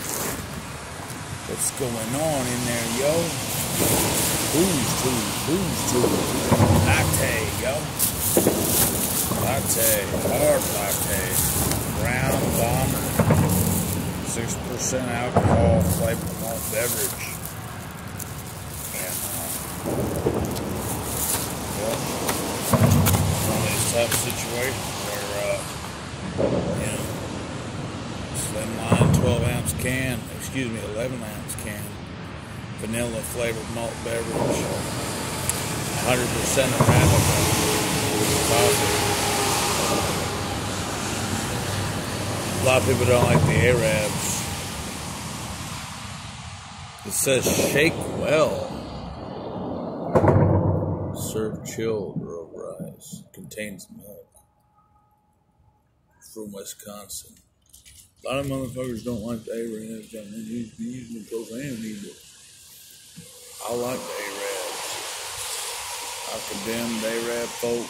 What's going on in there, yo? Booze too, booze too. Latte, yo. Latte, hard latte. Brown bomber. 6% alcohol flavored malt beverage. And, uh, well, one of these type situations where, uh, you know, slim line 12 ounce can, excuse me, 11 ounce can, vanilla flavored malt beverage, 100% Arabica. A lot of people don't like the Arabs. It says shake well. Serve chilled or over. Contains milk. From Wisconsin. A lot of motherfuckers don't like the Arabs. I mean, these using the profanity, but I like the Arabs. I condemn the Arab folk.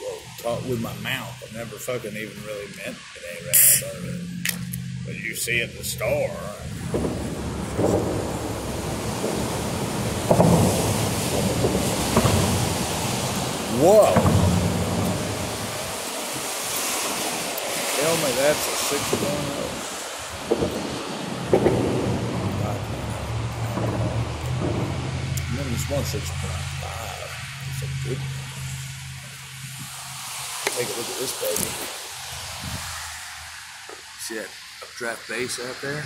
Well, talk with my mouth. I never fucking even really met an Arab. But you see at the store. Whoa! Oh Tell me that's a six And then this one six point five. It's a good. Take a look at this baby. See that updraft base out there?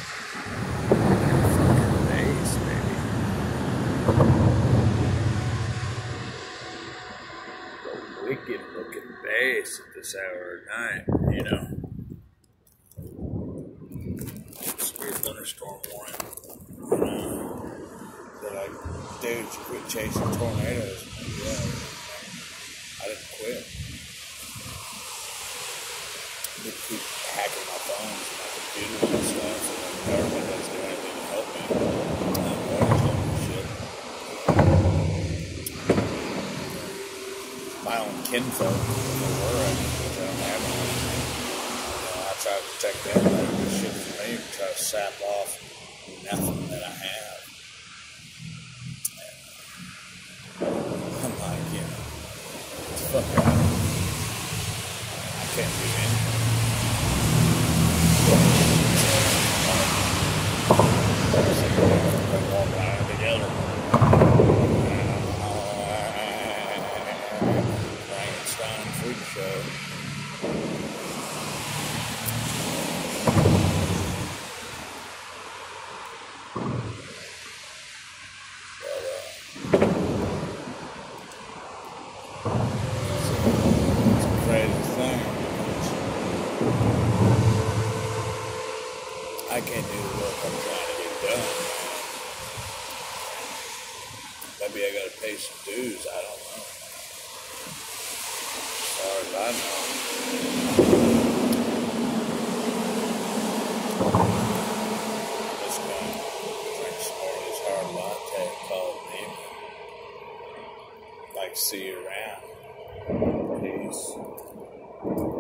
Wicked looking base at this hour of night, you know. Thunderstorm warning. You know, that I, dude, you quit chasing tornadoes. Yeah, I didn't quit. They keep hacking my phones and my computer and stuff, and the government doesn't do anything to help me. My own kinfolk, if they were, which I don't have any. You know, I try to protect them, they do shit for me, and try to sap off nothing that I have. I'm like, you know, fuck. I can't do anything. Frankenstein freak show. It's a crazy thing. I can't do the work I'm trying to get done. Maybe I gotta pay some dues, I don't know. This called me. Like see you around. Peace.